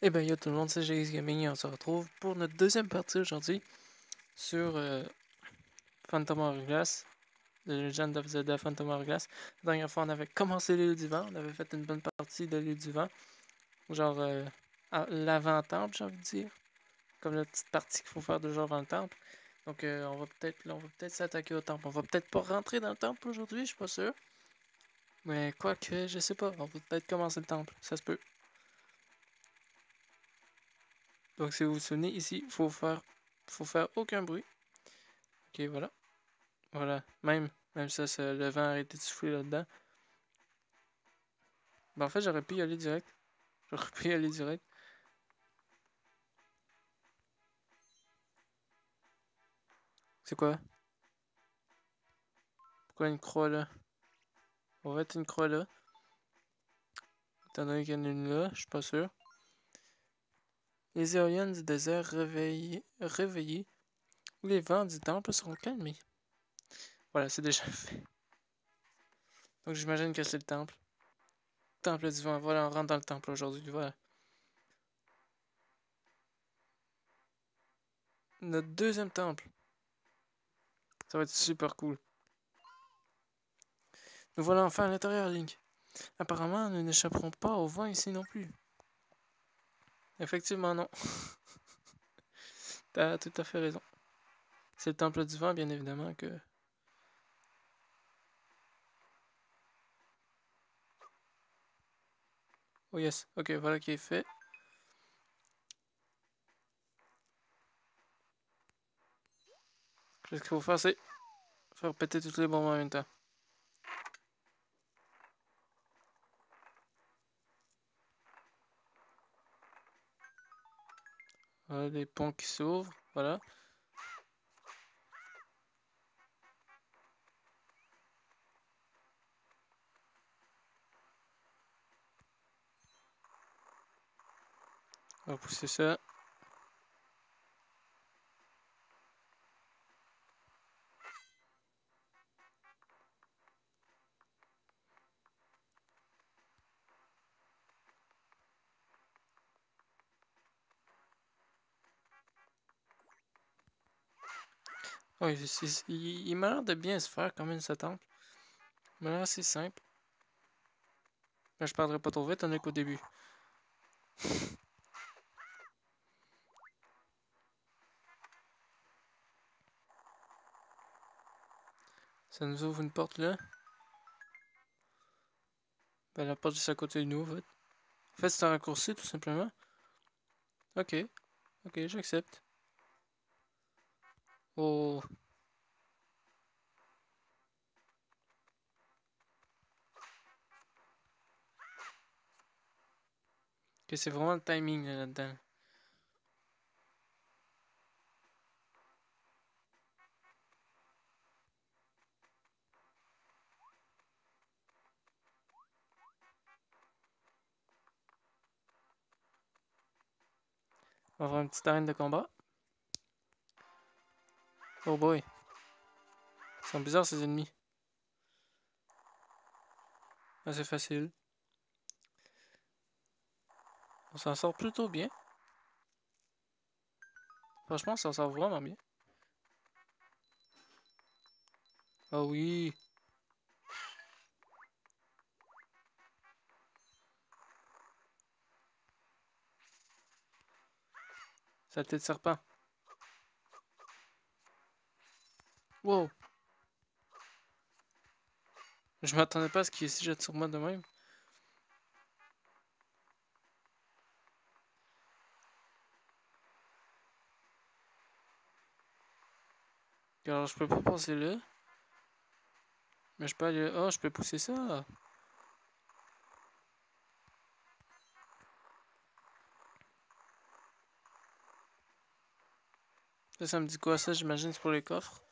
Eh ben, yo tout le monde, c'est GX Gaming et on se retrouve pour notre deuxième partie aujourd'hui sur euh, Phantom Hourglass, The Legend of Zelda Phantom Hourglass. La dernière fois, on avait commencé l'île du vent, on avait fait une bonne partie de l'île du vent, genre euh, l'avant-temple, j'ai envie de dire, comme la petite partie qu'il faut faire de jour avant le temple. Donc, euh, on va peut-être on va peut-être s'attaquer au temple. On va peut-être pas rentrer dans le temple aujourd'hui, je suis pas sûr. Mais quoique, je sais pas, on va peut-être commencer le temple, ça se peut. Donc si vous vous souvenez, ici, il faut faire, faut faire aucun bruit. Ok, voilà. Voilà, même, même ça, le vent a arrêté de souffler là-dedans. Ben, en fait, j'aurais pu y aller direct. J'aurais pu y aller direct. C'est quoi? Pourquoi une croix là? On va mettre une croix là. Étant donné une là, je suis pas sûr. Les éoliennes du désert réveillées, réveillées les vents du temple seront calmés. Voilà, c'est déjà fait. Donc j'imagine que c'est le temple. Temple du vent. Voilà, on rentre dans le temple aujourd'hui. Voilà. Notre deuxième temple. Ça va être super cool. Nous voilà enfin à l'intérieur, Link. Apparemment, nous n'échapperons pas au vent ici non plus. Effectivement, non. T'as tout à fait raison. C'est le temple du vent, bien évidemment, que... Oh yes, ok, voilà qui est fait. Ce qu'il faut faire, c'est faire péter toutes les bombes en même temps. Voilà, les ponts qui s'ouvrent, voilà. On va pousser ça. Oui, il, m'a l'air de bien se faire comme une temple. Il m'a l'air assez simple. Mais je parlerai pas trop vite, on est qu'au début. Ça nous ouvre une porte là. Ben, la porte juste à côté de nous, en fait. En fait, c'est un raccourci, tout simplement. Ok. Ok, j'accepte. Oh. Que c'est vraiment le timing là-dedans. On va avoir une petite arène de combat. Oh boy. Ils sont bizarres ces ennemis. Ah, c'est facile. On s'en sort plutôt bien. Franchement, on s'en sort vraiment bien. Ah oui. Tête de serpent. Wow. Je m'attendais pas à ce qu'il se jette sur moi de même. Alors je peux pas passer là. Mais je peux aller... Oh, je peux pousser ça. Ça, ça me dit quoi ça? J'imagine c'est pour les coffres.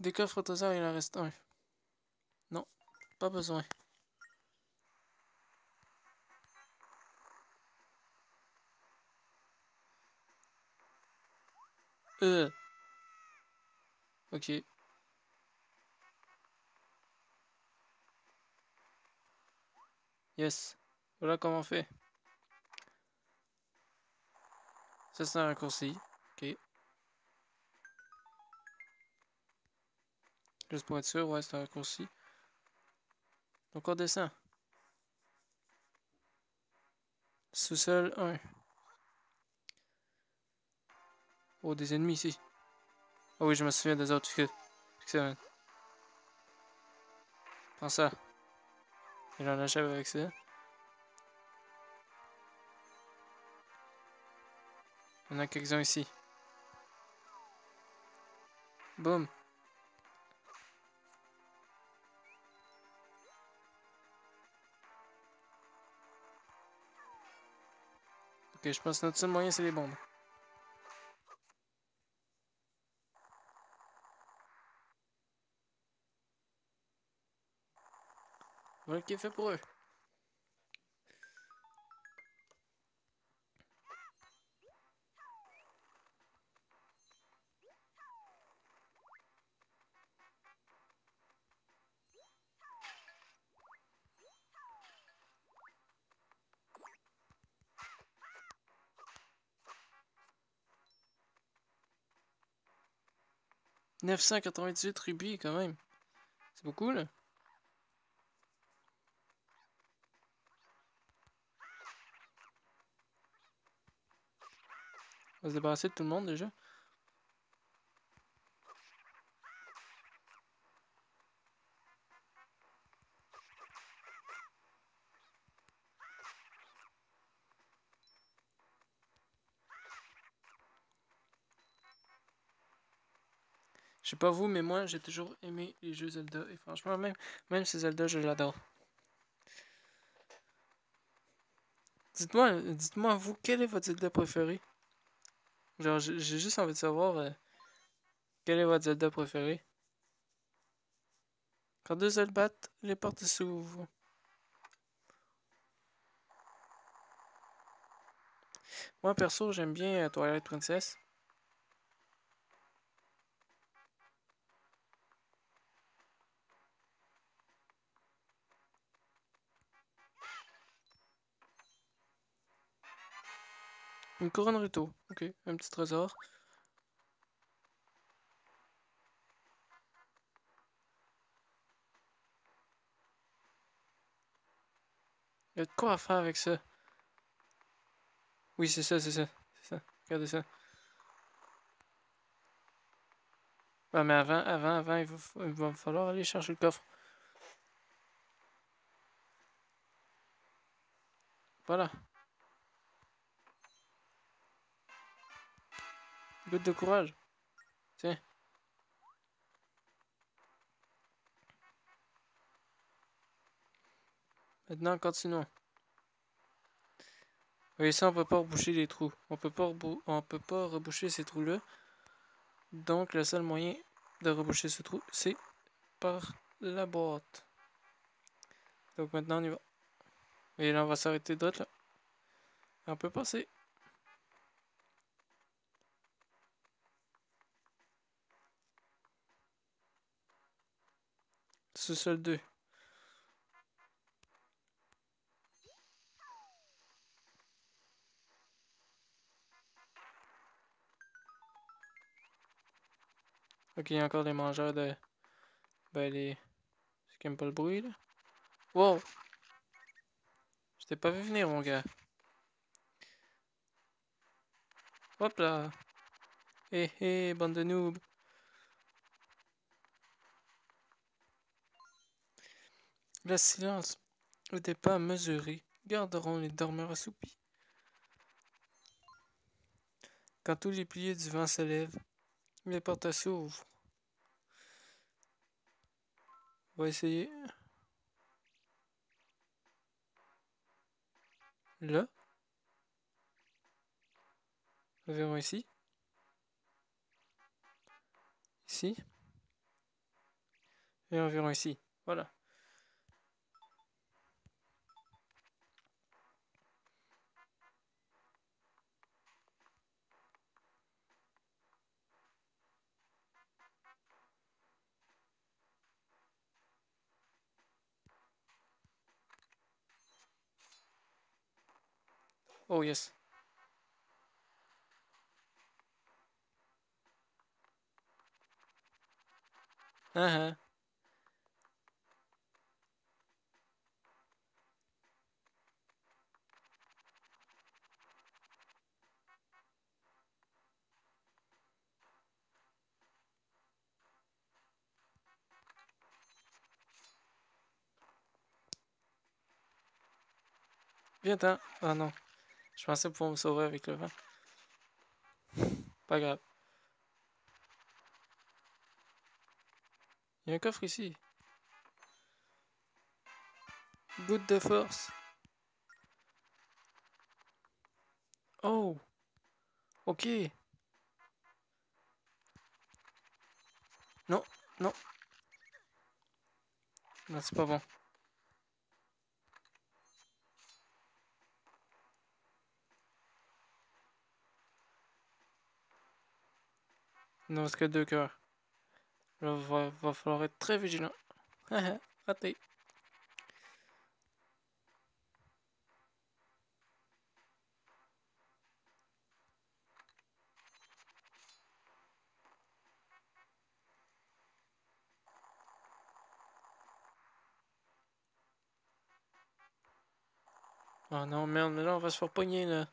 Des coffres au hasard, il en reste un. Non, pas besoin. Euh. Ok. Yes. Voilà comment on fait. Ça, c'est un raccourci. Juste pour être sûr, ouais, c'est un raccourci. Donc on descend. Sous-sol 1. Oh, des ennemis ici. Oh oui, je me souviens des autres. Excellent. Prends ça. Il en achève avec ça. En a quelques-uns ici. Boum. Je pense que notre seul moyen, c'est les bombes. Qui est fait pour eux. « 998 rubis quand même. C'est beaucoup là. On va se débarrasser de tout le monde déjà. Sais pas vous, mais moi j'ai toujours aimé les jeux Zelda. Et franchement, même, même ces Zelda, je l'adore. Dites-moi, dites-moi vous, quel est votre Zelda préféré? Genre, j'ai juste envie de savoir euh, quel est votre Zelda préféré? Quand deux ailes battent, les portes s'ouvrent. Moi, perso, j'aime bien euh, Twilight Princess. Une couronne rito. Ok, un petit trésor. Il y a de quoi à faire avec ça. Oui, c'est ça, c'est ça. C'est ça. Regardez ça. Ouais, mais avant, avant, avant, il va, il va falloir aller chercher le coffre. Voilà. De courage. Tiens. Maintenant, continuons. Oui, ça, on peut pas reboucher les trous. On peut pas, on peut pas reboucher ces trous-là. Donc, le seul moyen de reboucher ce trou, c'est par la boîte. Donc, maintenant, on y va. Et là, on va s'arrêter d'autre, là. On peut passer. Sous-sol 2. Ok, il y a encore des mangeurs de... Ben, les... Ceux qui pas le bruit, là. Wow! Je t'ai pas vu venir, mon gars. Hop là! Hé hé, bande de noobs! Le silence des pas mesuré garderont les dormeurs assoupis. Quand tous les piliers du vent se lèvent, les portes s'ouvrent. On va essayer. Là? Environ ici. Ici. Et environ ici. Voilà. Oh, yes. Uh-huh. Bieda, ano, Je pensais pouvoir me sauver avec le vent. Pas grave. Il y a un coffre ici. Goutte de force. Oh. Ok. Non, non. Non, c'est pas bon. Il ne que deux cœurs. Il va, va falloir être très vigilant. Raté. Oh non, merde, mais là, on va se faire pogner, là.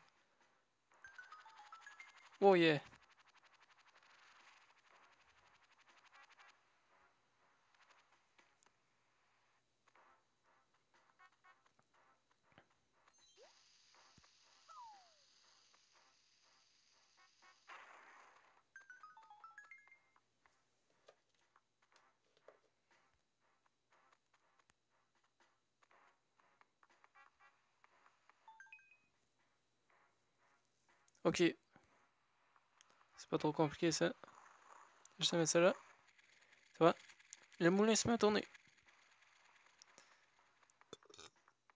Oh yeah. Ok. C'est pas trop compliqué ça. Je vais mettre ça là. Ça va? Le moulin se met à tourner.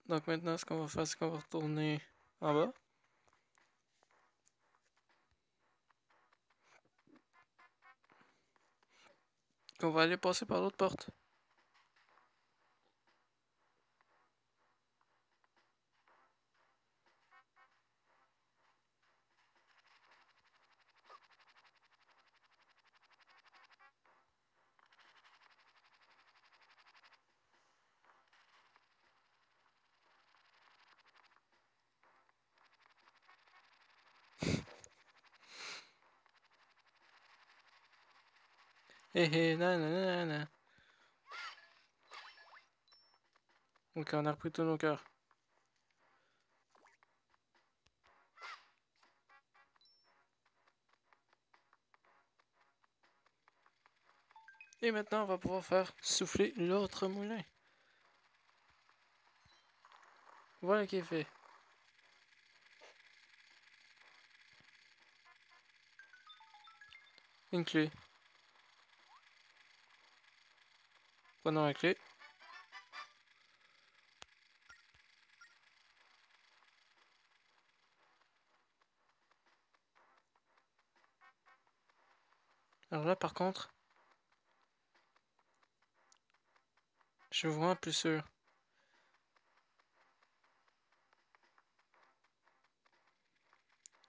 Donc maintenant, ce qu'on va faire, c'est qu'on va retourner en bas. On va aller passer par l'autre porte. Hé hé, nanana. Ok, on a repris tous nos cœurs. Et maintenant, on va pouvoir faire souffler l'autre moulin. Voilà qui est fait. Une clé. La clé. Alors là, par contre, je vois un plus sûr.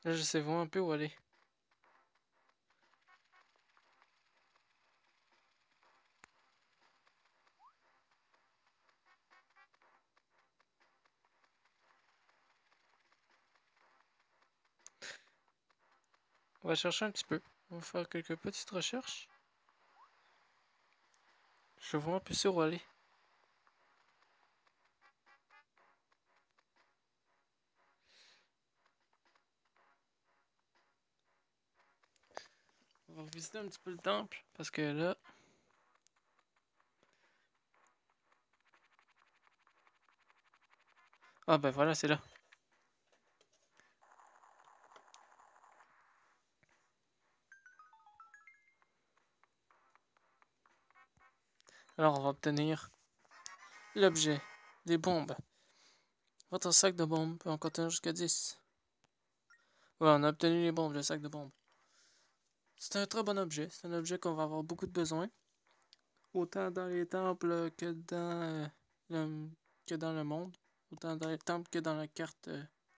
Là, je sais vraiment un peu où aller. On va chercher un petit peu. On va faire quelques petites recherches. Je vois un peu sur où aller. On va visiter un petit peu le temple parce que là. Ah ben voilà, c'est là. Alors on va obtenir l'objet des bombes. Votre sac de bombes peut en contenir jusqu'à 10. Voilà, on a obtenu les bombes, le sac de bombes. C'est un très bon objet. C'est un objet qu'on va avoir beaucoup de besoin. Autant dans les temples que dans, euh, le, que dans le monde. Autant dans les temples que dans la carte euh,